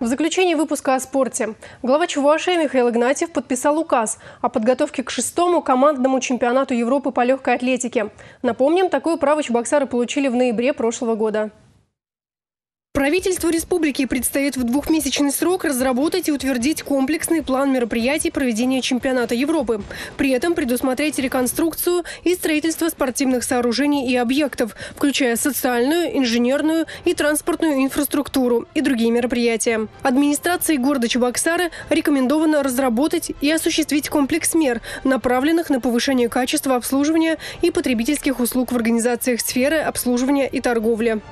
В заключении выпуска о спорте. Глава Чувашии Михаил Игнатьев подписал указ о подготовке к шестому командному чемпионату Европы по легкой атлетике. Напомним, такое право чебоксары получили в ноябре прошлого года. Правительству республики предстоит в двухмесячный срок разработать и утвердить комплексный план мероприятий проведения чемпионата Европы. При этом предусмотреть реконструкцию и строительство спортивных сооружений и объектов, включая социальную, инженерную и транспортную инфраструктуру и другие мероприятия. Администрации города Чебоксары рекомендовано разработать и осуществить комплекс мер, направленных на повышение качества обслуживания и потребительских услуг в организациях сферы обслуживания и торговли.